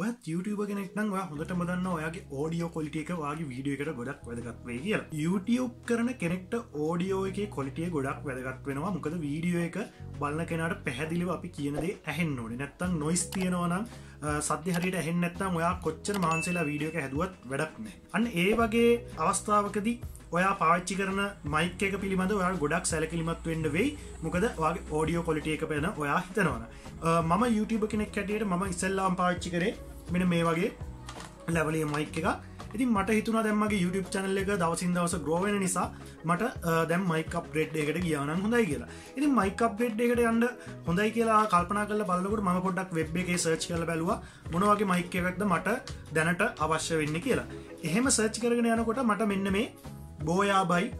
ඔය YouTube කෙනෙක් නම් හොඳට මදන්න ඔයාගේ ඕඩියෝ කොලිටිය එක වගේ වීඩියෝ එකට ගොඩක් වැදගත් වේ කිය YouTube කරන කෙනෙක්ට ඕඩියෝ එක කොලිටිය ගොඩක් වැදගත් වෙනවා. මොකද වීඩියෝ එක බලන්න කෙනට පැහැදිලිව අපි කියනදේ ඇහෙන් ඕන. නැත්තම් නොයිස් තියෙනවනම් සද්‍ය හරිට එහෙන් නැත්තම් ඔයා කොච්චර මාන්සේලා වීඩියෝ එක හැදුවත් වැඩක්නෑ අන්න ඒ වගේ අවස්ථාවකදී ඔයා පාච්චි කරන මයික එක පිළිබඳ ඔයා ගොඩක් සැලකිලිමත් වෙන්න වෙයි. මොකද වගේ ඕඩියෝ කොලිටිය එක පෙන ඔයා හිතනවන. මම YouTube කෙනෙක් හැටියට ම ඉස්සල්ලාම් පාච්චි කරේ මෙන මේ වගේ ලැවලිය මයික් එක ඉතින් මට හිතුන දැම්මගේ YouTube චනල එක දවසින් දවස ග්‍රෝවෙන නිසා මට දැම් මයිකප් රෙඩ් එකට කියවන හොඳයි කියලා. ඉති මයිකප් රෙඩ් එකට යන්න හොඳයි කියලා කල්පන කල බලකට ම පොඩක් වෙබ් එක සර්ච් කල බැලවා. මොනවගේ මයික එකක්ද මට දැනට අවශ්‍ය වෙන්න කියලා. එහෙම සර්ච් කරගෙන යනකොට මට මෙන්න මේ බෝයා බයි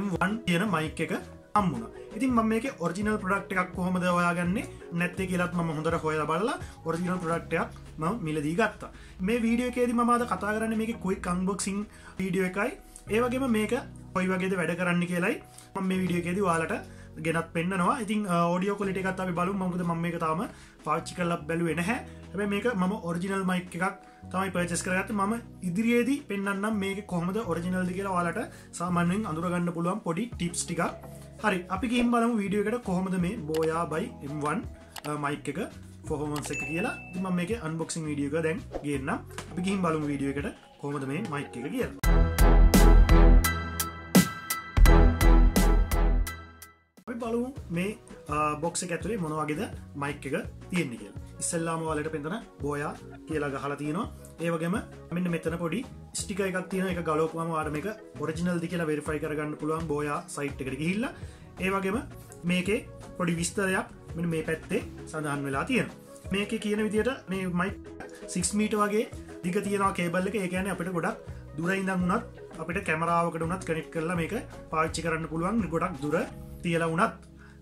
M1 කියන මයික් එක අම්මුණ ඉතින් ම මේක ඔරිිනල් ප්‍රඩක්් එකක් කොහොමද ඔයාගන්නේ නැත්තේ කියලත් ම හොඳර හොය බලලා ඔරිිනල් ප්‍රඩක්ටයක් ම මිලදී ගත්තා. මේ වීඩියෝ එකේද මද කතා කරන්න මේක කුයි කංබොක්සිං වීඩියෝ එකයි. ඒවගේම මේක පොයි වගේද වැඩ කරන්න කියලයි ම මේ වීඩියෝ එකේද වාලට ගෙනත් පෙන්න්නවා. ඉතින් ෝඩියෝ කොලිට එකත් අපි බලු මකද ම එක තාම පාච්චි කරලක් බැලුව එනහැ හැබ මේක මම ඔරිජිනල් මයික් එකක් තමයි පචස් කරගත ම ඉදිරියේදී පෙන්න්නම් මේක කොහමද ඔරිජිනල්දි කියලා වාලට සාමාන්‍යෙන් අඳුරගන්න පුළුවන් පොඩි ටිප්ස් ටික හරි අපි ගේම් බලමු වීඩියෝ එකට කොහොමද මේ බෝයා බයි M1 මයික් එක ෆොහොමන්ස එක කියලා. ම මේක අන්බොක්සිං වීඩියෝක දැන් ගන්න අපි ගිහිම් බලමු වීඩියෝ එකට කොහොමද මේ මයික් එක කියලා. බලමු මේ බොක්ස ඇතුලේ මොනවගේද මයික් එක තියෙන්නේ කියල. ඉස්සල්ලාම වලට පෙන්තන බෝයා කියලා ගහලා තියෙනවා. ඒවගේම මෙන්න මෙතන පොඩි ස්ටික එකක් තියෙන එක ගලෝකම වාරම එක ඔරිජිනල්දි කියලා වෙරිෆයි කරගන්න පුළුවන් බෝයා සයිට් එකට ගිහිල්ල. ඒවගේම මේකේ පොඩි විස්තරයක් මෙ මේ පැත්තේ සඳහන් වෙලා තියෙන මේක කියන විදියට මේ මයි 6 මීට වගේ දිග තියෙනවා කේබල්ල එක. ඒකන අපිට ගොඩක් දුරයිඉදම් වුණත් අපිට කැමරාවකට උනත් කනෙක් කරලා මේක පාච්චි කරන්න පුළුවන්. ගොඩක් දුර තියලා වනත්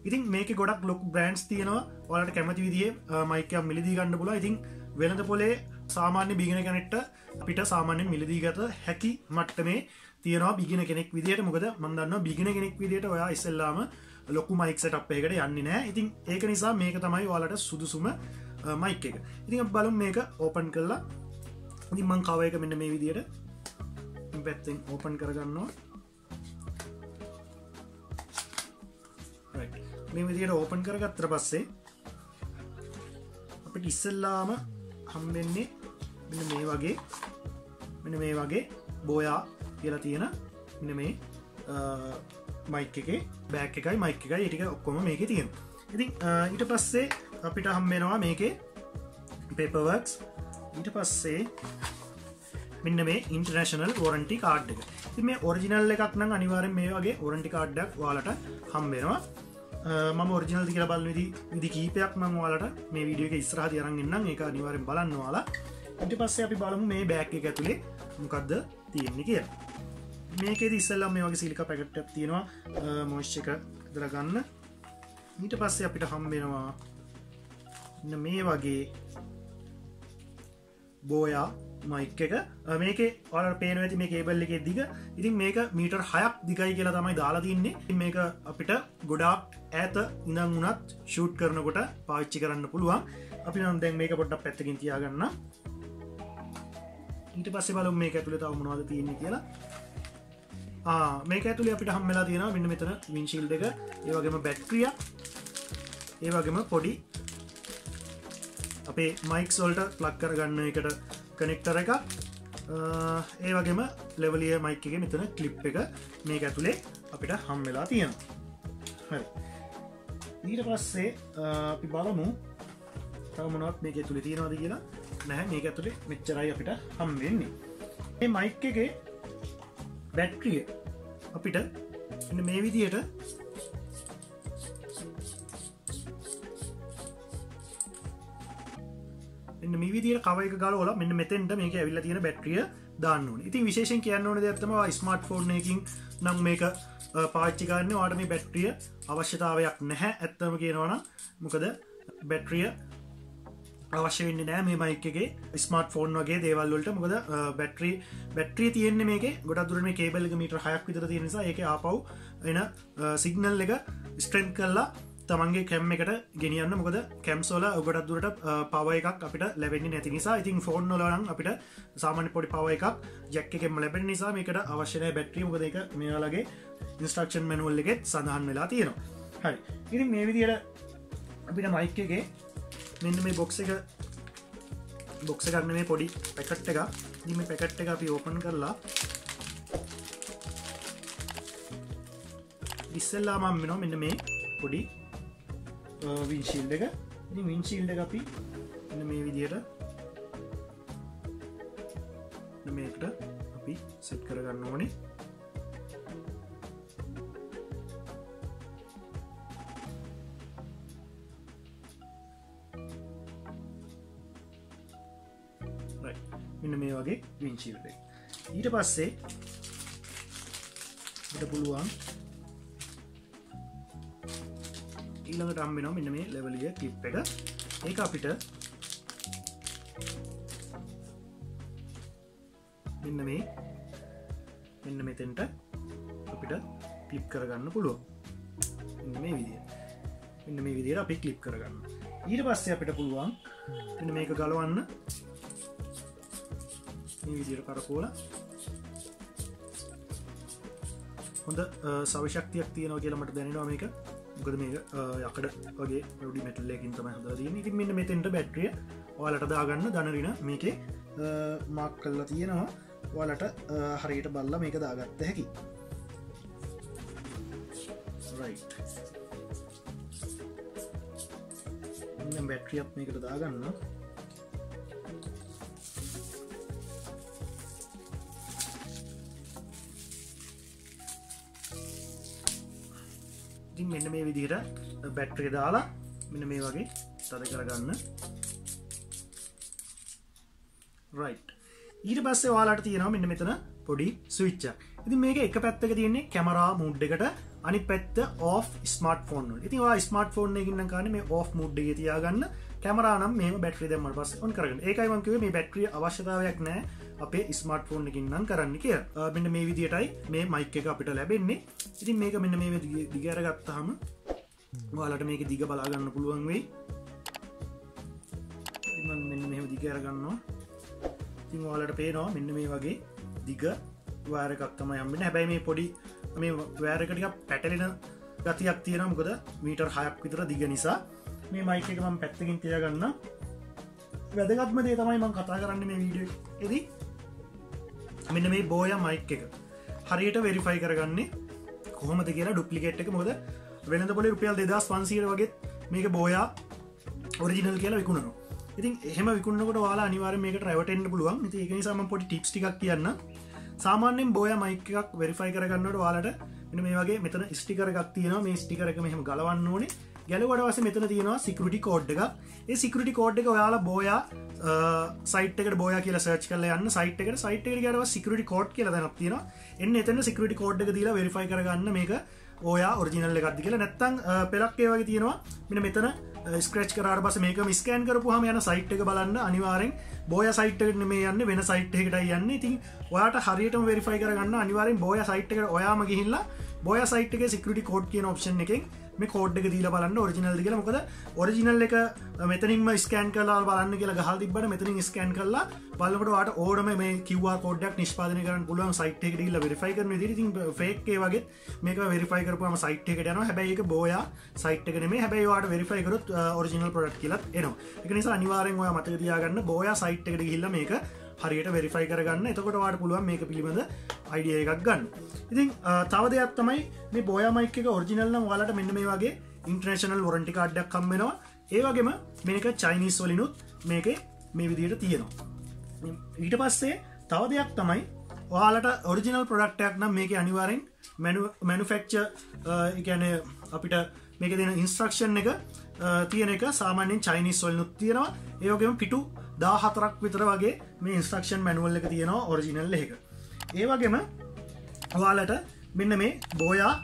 ඉතින් මේක ගොඩක් ලොක් බ්‍රන්ඩ්ස් තියෙනවා. ඔලට කැමති විදිිය මයිකයක් මිලිදී ගන්න පුලා ඉතින් වෙනද පොලේ සාමාන්‍ය බිගෙන කනෙක්ට අපිට සාමාන්‍යෙන් මිලදීගත හැකි මට්ට මේ තියෙනවා බිගෙන කෙනෙක් විදිට මොකද මන්දන්න බිගෙන කෙනෙක් විදිට ඔයා ඉස්සල්ලාම ලොකු මයික්සට අපේකට යන්නේ නෑ ඉතින් ඒක නිසා මේක තමයි ඔයාලට සුදුසුම මයික් එක. ඉතින් බලුම් මේක ඕපන් කරලා. ඉතින්මං කවයක මෙන්න මේ විදියට පැත්තෙන් ඕපන් කරගන්නවා. මේ විදියට ඕපන් කරගත්තර පස්සේ අපට ඉස්සල්ලාම හම්බෙන්නේ මෙ මේ වගේ මෙන මේ වගේ බෝයා කියලා තියෙන මෙ මේ මයික් එක බෑක් එකයි මයික් එකයි. ඒටික ඔක්කොම මේක තියෙන ඉතින් ඊට පස්සේ අපිට හම්බෙනවා මේකේ පේපවර්ක්ස් ඊට පස්සේ මෙන්න මේ ඉන්ටර්නශනල් ෝරන්ටි කාඩ් එක. ති මේ ඔරිජිනල් එකක් නම් අනිවාරෙන් මේ වගේ ඔරන්ටි කාඩ්ඩක් වාලට හම්බෙනවා. ම ෝර්ජනල් දිකර බල විදි විදි කීපයක් මං වාලට මේ විඩියක ඉස්රහ අරන්ගන්නම් එක අනිවාරෙන් බලන්නවාලා ඉට පස්සේ අපි බලමු මේ බෑක් එක ඇතුළේ මොකක්ද තියෙන්නේ කිය මේකෙද ඉස්සල්ලම් මේ වගේ සිලික පැකට්ටක් තියෙනවා. මොශ්්‍යක දරගන්න ඊට පස්සේ අපිට හම්බෙනවා මේ වගේ බෝයා මයික් එක. මේක ඔල පේන ඇති මේ කේබල්ල එක දිග. ඉතින් මේක මීටර් හයක් දිගයි කියලා තමයි දාලා තින්නේ. මේක අපිට ගොඩක් ඇත ඉඳං වුනත් ෂූට් කරනකොට පාච්චි කරන්න පුළුවන්. අපි නම් දැන් මේක පොඩ්ඩක් පැත්තකින් තියාගන්න. ඊට පස්සේ බලු මේ ඇතුළ තව මොවාද තියෙන්නේ කියලා. මේක ඇතුළේ අපිට හම්මලා තියෙන මෙන්න මෙතන විංශිල් දෙක ඒවගේම බැක්ට්‍රිය ඒවගේම පොඩි අපේ මයික් සොල්ට ප්ලක් කරගන්න එකට කනෙක්ටර එක ඒ වගේම ලෙවලිය මයික එක මෙතන කලිප් එක මේ ඇතුළේ අපිට හම් වෙලා තියෙන ඊට පස්සේ අපි බලමු තවමනත් මේක තුළි තියෙනවාද කියලා. නැහැ මේක ඇතුළේ මෙච්චරයි අපිට හම් වෙන්නේ. ඒ මයික් එක බැට්‍රිය අපිට. මේ විදියට මේ විදිර කවයි ගලෝල මෙන්න මෙතෙන්ට මේක ඇවිල්ල තියෙන බැට්‍රිය දාන්නන ඉතින් විශේෂෙන් කියන්න ඕන ඇත්තම ස්මර්ට් ෆෝර්න එකින් නම් මේක පාච්චිකාරන්න වාට මේ බැට්‍රිය අවශ්‍යතාවයක් නැහැ. ඇත්තම කියනවන මොකද බැට්‍රිය අවශ්‍ය වෙන්න නෑ මේ මයිකගේ ස්මර්ට ෆෝන් වගේ දේවල්වලට මොකද බැට්‍රී බැට්‍රිය තියන්නේ මේක. ගොඩ දුරම කේබල්ග මීට හයක් විතර තියෙන නිසා එක ආපව් එන සිගනල් එක ස්ට්‍රෙන්් කල්ලා තමන්ගේ කැම් එකට ගෙනියන්න. මොකද කැම්සෝල ඔගටත් දුරට පව එකක් අපිට ලැබෙන්නේ නැති නිසා. ඉතින් ෆෝන් නොලනම් අපිට සාමාන්‍ය පොඩි පව එකක් ජැක් එකෙම ලැබෙන නිසා මේකට අවශ්‍යනය බැට්‍රී මොකද එක මේයාලගේ ඉන්ස්ට්‍රක්ෂන් මැනුවල් එකෙත් සඳහන් වෙලා තියෙනවා. හරි. ඉතින් මේ විදියට අපිට මයික් එකගේ මෙන්න මේ බොක්ස එක බොක්ස ගන්න මේ පොඩි පැකට් එක දිම පැකට් එක අපි ඕපන් කරලා ඉස්සල්ලා මම් වෙනවා මෙන්න මේ පොඩි Uh, විංශිල්ඩ එක. ඉති විංශිල්ඩ අපි එන්න මේ විදියට මේකට අපි සෙට් කරගන්න ඕනේ. මෙන්න මේ වගේ විංචිල්ඩ ඊට පස්සේ පුළුවන් ඊළඟට අම්බෙනවා මෙන්න මේ ලෙවලිය කිප් එක. ඒ අපිට මෙන්න මේ මෙන්න මෙතෙන්ට අපිට කලිප් කරගන්න පුළුවන්. එන්න මේ විදිිය එන්න මේ විදිර අපි කලිප් කරගන්න. ඊට පස්සේ අපිට පුළුවන් එන්න මේක ගලවන්න. විදිර කරකෝල. හොඳ සවිශක්තියක් තියනෝ කියලමට දැනවා මේක. ගොද මේ යකඩ වගේ රඩි මැටල්ලකින් තම හදදීම ඉතින් මෙන්න මෙතෙන්ට බැට්‍රිය ඔයාලට දාගන්න දනරින මේකේ මක් කල්ලා තියෙනවා. ඔයාලට හරියට බල්ල මේක දාගත්ත හැකි. බැට්‍රියත් මේකට දාගන්න මෙන්න මේ විදිහට බැට්‍රිය දාලා මෙන්න මේ වගේ තද කරගන්න. රයි් ඊට පස්සේ වාලාට තියෙනවා මෙන්න මෙතන පොඩි ස්විච්ච ඉති මේක එක පැත්තක තියන්නේ කැමරා මුඩ් එකට. අනි පැත්ත ඕ ස්මර්ට ෆෝන් ඉති වා ස්මර්ට ෆෝන් එකගන්න කාන මේ ඕ් මුඩ් එක තියාගන්න. කැමරනම් මේ බැට්‍රි දෙම පස් ඔන් කරගන්න. ඒකයිවන්කිව මේ බැට්‍රිය අවශ්‍යතාවයක් නෑ අපේ ස්මර්ට ෆෝන් එකින් නම් කරන්න කිය මෙන්න මේ විදිටයි මේ මයික් එක අපිට ලැබෙන්නේ. ඉතින් මේක මෙන්න මේ දිගර ගත්තහම වාලට මේක දිග බලාගන්න පුළුවන් වෙයි. මෙන්න මෙම දිගරගන්නවා ඉතින් වාලට පේනවා මෙන්න මේ වගේ දිග වාරකක්තම යම්බෙන හැබැයි මේ පොඩි මේ වෑරකටික පැටලෙන ගතියක් තියෙන මොකද මීටර් හයක් විතර දිග නිසා. මේ මයික එක මම් පැත්තකින් තියගන්න වැදගත්ම දේ තමයි මං කතා කරන්න මේ වීඩිය එදී මෙන්න මේ බෝය මයික් එක. හරියට වෙරිෆයි කරගන්නේ කොහොමද කියලා ඩුප්ලිකේට් එක. මොද වෙනද පොලි රුපියල් දෙදස් වන්සීර වගේ මේක බෝයා ඔරිජිනල් කියලා විකුණනවා. ඉතින් එහම විකුණකට වාලා අනිවාර මේක ්‍රවටෙන්ට පුළුවන්. ති එක නිසාම පොටි ටිප්ස් ටික් කියන්න සාමාන්‍යෙන් බෝය මයික එකක් වෙරිෆයි කරගන්නට වාලට මෙ මේ වගේ මෙතන ස්ටිකරගක් තියන මේ ස්ටිකරක මෙහම ගලවන්න ඕනේ. ගැලවට වස මෙතන තියෙනවා සිකරටි කෝඩ් එක ඒ සිකරටි කෝඩ් එක ඔයාලා බෝයා සයිට බෝය කියල සර්ච් කල යන්න. සයිට එක සයිට ගරව සිකරටි කෝඩ් කියල දැනක් තියෙන එන්න එතන සිකරටි කෝඩ් එක දීලා වෙරිෆයි කරගන්න මේක ඔය ඔරිිනල් එකක්දි කියලා. නැත්තං පෙලක් ඒවගේ තියෙනවා. මෙන මෙතන ස්ක්‍රච් කරට පස මේක මිස්කෑන් කරපුහම යන සයිට් එක බලන්න. අනිවාරෙන් බෝය සයිට්ට මේ යන්න වෙන සයිට් එකට යන්න. ඉතින් ඔයාට හරියට වෙරිෆයි කරගන්න. අනිවාරෙන් බෝය සයිට් එක ඔයාම ගිහිල්ලා බෝය සයිට් එක සිකරටි කෝඩ් කියන ඔප්ෂන් එකෙන් මේ කෝඩ් එක දීල බලන්න ඔරිජිනල් කියල. මොකද ඔරිජිනල් එක මෙතනින්ම ස්කෑන් කලා බලන්න කියලා ගහල් තිබට මෙතනින් ස්කෑන් කල්ලා බලකට වාට ඕඩම මේ කිව කෝඩක් නිස්පාදන කරන පුළුවන් සයිට් එක ල වෙරිෆයි කරන ති ෆේක්ේ වගේ මේක වෙරිෆයි කරපුම සයිට් එකට යන හැබැයි බෝය සයිට් එකන මේ හැබයිවාට වෙරිෆයි කරත් ඔරිජිනල් පොඩක් කියලත් එනවා. එක නිසා අනිවාරෙන් ඔය මතක තියාගන්න බෝය සයිට් එකට හිල්ල මේක හරියට වෙරිෆයි කරගන්න. එතකොට වාට පුළුවන් මේක පිළිබඳ අයිඩිය එකක් ගන්න. ඉතින් තව දෙයක් තමයි මේ බෝයමයික එක ඔරිජිනල්නම් වලට මෙන්න මේ වගේ ඉන්ට්‍රේෂනල් වොරන්ටි කාඩ්ඩක් කම්බෙනවා ඒවගේම මේක චයිනිස් වලිනුත් මේක මේ විදියට තියෙනවා. ඊට පස්සේ තව දෙයක් තමයි ඔයාලට ඔරිජිනල් ප්‍රඩක්ටයක් නම් මේක අනිවාරෙන් මැනුෆෙක්ච එකන අපිට මේක දෙන ඉන්ස්ට්‍රක්ෂන් එක තියෙන එක. සාමාන්‍යෙන් චයිනිස් වල්නුත් තියෙනවා. ඒෝගේම පිටු දා හතරක් විතර වගේ මේ ඉන්ස්ට්‍රක්ෂන් මැනුවල් එක තියෙනවා ඔරිජිනල් එක. ඒවගේම ඔයාලට මෙන්න මේ බෝයා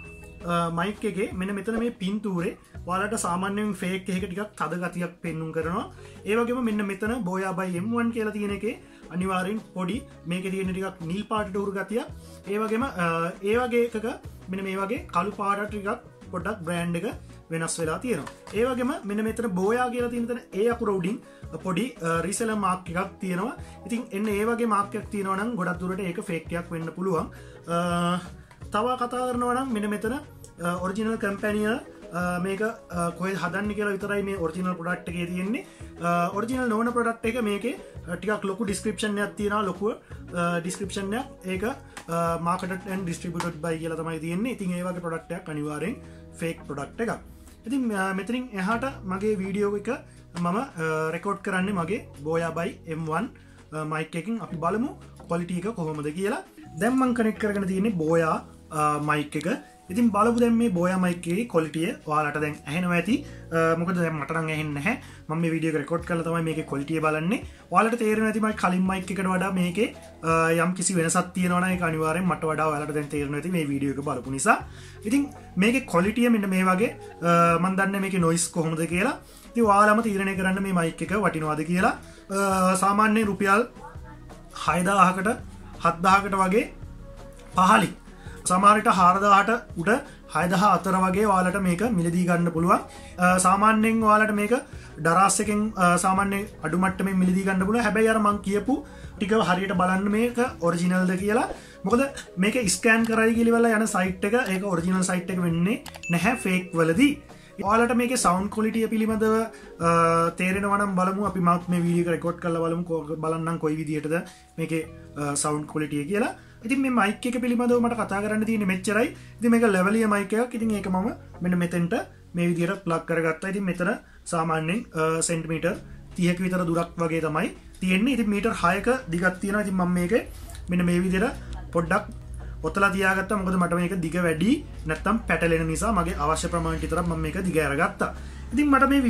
මයික් එක මෙන මෙතන මේ පින්තූරේ වාලට සාමාන්‍යයෙන් ෆේක් එක ටිකක් තද ගතියක් පෙන්නුම් කරනවා. ඒවගේම මෙන්න මෙතන බෝයා බයි එම්ුවන් කියලා තියෙන එක අනිවාරෙන් පොඩි මේක තියෙන ටිකක් නිල් පාට ුරු ගතිය ඒවගේම ඒවගේ එකක මෙන මේ වගේ කළු පාට ටිකක් පොඩක් බ්‍රෑන්් එක වෙනස් වෙලා තියෙනවා. ඒවගේම මෙන්න මෙතන බෝයා කියලා තිනතන ඒ අකු රෝඩිං පොඩි රිසල මාක් එකක් තියෙනවා. ඉතින් එන්න ඒවගේ මාක්‍යයක් තියෙනවනම් ගොඩක් දුරට ඒක ෆේක්ටයක් වෙන්න පුළුවන්. තවා කතා කරනවනම් මෙන මෙතන ඔරිජිනල් කම්පැනිය මේක කොය හදන්න කියලා විතරයි මේ ඔරිජිනල් පොඩක්් එක තියෙන්නේ. ඔරිජිනල් නොවන පොඩක්් එක මේක ටිකක් ලොකු ඩිස්ක්‍රපෂන්යක් තියෙන ලොකුව ඩිස්ක්‍රපෂන්යක් ඒක මාකට ඩිස්ට්‍රිබියට් බයි කියලා තමයි තියෙන්නේ. ඉතින් ඒවගේ පොඩක්ටයක් අනිවාරෙන් ෆේක් පොඩක්් එක ඉතින් මෙතරින් එහාට මගේ වීඩියෝ එක මම රෙකෝඩ් කරන්න මගේ බෝයා බයි M1 මයික් එකින් අපි බලමු කොලිටියක කොහොමද කියලා. දැම්මං කනෙක් කරගෙන තියෙන්නේ බෝයා මයික් එක. ඉතින් බලපු දැම් මේ බෝය මයිකේ කොලිටිය වාලට දැන් ඇහෙනව ඇති. මොකද දැ මටරන් ඇහෙන්න හැ ම විඩිය රෙකොඩ් කල තමයි මේක කොලිටිය බලන්නේ. වාලට තේරන ඇතිමයි කලින් මයික් එකට වඩා මේක යම් කිසි වෙනසත් තියනවන අනිවාරෙන් මට වඩා වලට දැන් තේරන ඇති මේ වීඩියක බලපු නිසා. ඉතින් මේක කොලිටිය මෙට මේ වගේ. මන්දන්න මේක නොයිස් කොහොමද කියලා. ති වාලම තීරණය කරන්න මේ මයික් එක වටිනවාද කියලා. සාමාන්‍ය රුපියල් හයිදාහකට හත්දාහකට වගේ පහලි සමාරට හාරදාට උඩ හයදහ අතර වගේ වාලට මේක මිලදී ගන්න පුළුවන්. සාමාන්‍යෙන් වාලට මේක ඩරස්සකෙන් සාමාන්‍ය අඩුමටම මිලදී ගන්න පුල හැබැයි අරමං කියපු ටික හරියට බලන්න මේක ඔරිජිනල්ද කියලා. මොකද මේක ස්කෑන් කරයි කිලිවල යන සයිට් එක ඒක ඔරිජිනල් සයිට් එක වෙන්නේ නැහැ ෆේක් වලදී. යාලට මේක සෞන්් කොලිටිය පිළිබඳව තේරෙනවනම් බලමු. අපි මත් මේ වීඩිය රෙකෝඩ් කල බලමු. බලන්නම් කොයි විදිටද මේක සෞන්් කොලිටිය කියලා. ඉතින් මේ මයික එක පිළිබඳව මට කතා කරන්න තියෙන මෙච්චරයි. ති මේක ලැවලිය මයිකයක් ඉතින් ඒක මම මෙන මෙතෙන්ට මේ විදිර ප්ලක් කරගත්තා. ඉතින් මෙතන සාමාන්‍යෙන් සෙන්ටමීටර් තියක විතර දුරක් වගේ තමයි තියෙන්නේ. ඉති මීටර් හයක දිගත් තියෙන ඉතින් මම මේක මෙන මේ විදිර පොඩ්ඩක් ඔතලා තියාගත්ත. මොකද මට මේක දිග වැඩි නැත්තම් පැටලෙන නිසා මගේ අවශ්‍ය ප්‍රමාණටි තර ම මේක දිගරගත්තා ඉතින් මට මේ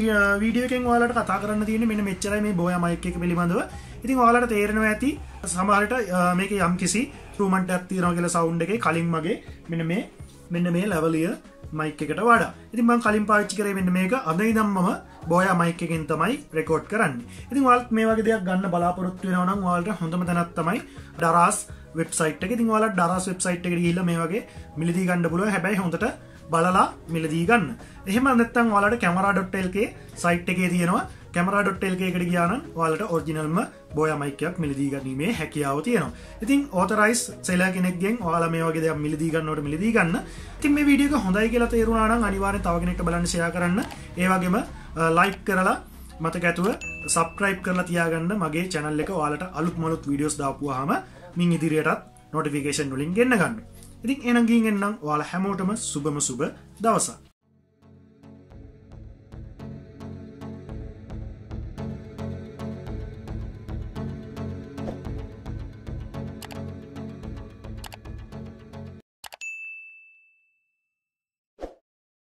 වීඩියෝකෙන් වාලට කතා කරන්න තියෙන මෙන මෙච්චරයි මේ බෝය මයික එක පිළිබඳව. ඉතින් වාලට තේරෙනවා ඇති සමහරට මේක යම් කිසි රූමන්ට ඇත්තිරන කියල සවුන්් එක කලින් මගේ මෙන මේ මෙන්න මේ ලැවලිය මයික එකට වඩා. ඉතින් මං කලින් පාච්චි කරේ මෙන්න මේක. අද ඉදම් මම බෝය මයික එකෙන් තමයි රෙකෝඩ් කරන්න. ඉතින් වල්ත් මේ වගේ දෙයක් ගන්න බලාපොරොත්තු වෙනවනම් වාලට හොඳම තැනත් තමයි ඩරස් වෙබ්සයිට් එක. තින් වාල ඩරස් වෙබ්සයිට් එක හිල්ල මේ වගේ මිලදී ගන්න පුළුව හැබැයි හොඳට බලලා මිලදී ගන්න. එහෙම නැත්තන් වලට කැමරා.ටල්ගේ සයිට් එකේ තියෙනවා. කැමරා.ටල්ක එකට ගියාන වාලට ඔර්ජිනල්ම බෝය මයිකයක් මිලදී ගැනීමේ හැකියාව තියෙනවා. ඉතින් ඕතරයිස් සෙලා කෙනෙක්ගෙන් වාල මේ වගේ දෙයක් මිලදී ගන්නවට මිලදී ගන්න. තින් මේ වීඩියක හොඳයි කියලා තේරුණාන අනිවාරය තවගෙනෙක්ට බලන්න ෂයා කරන්න. ඒවගේම ලයික් කරලා මතක ඇතුව සබ්‍රයිප් කරලා තියාගන්න. මගේ චැනල් එක වාලට අලුත් මොලුත් වීඩියෝස් දාපුවාහම මින් ඉදිරියටත් නොටිෆිකේෂන් වලින් ගන්න ගන්න. ඉතින් එනගින් එන්නම් වාල හැමෝටම සුබම සුබ දවසා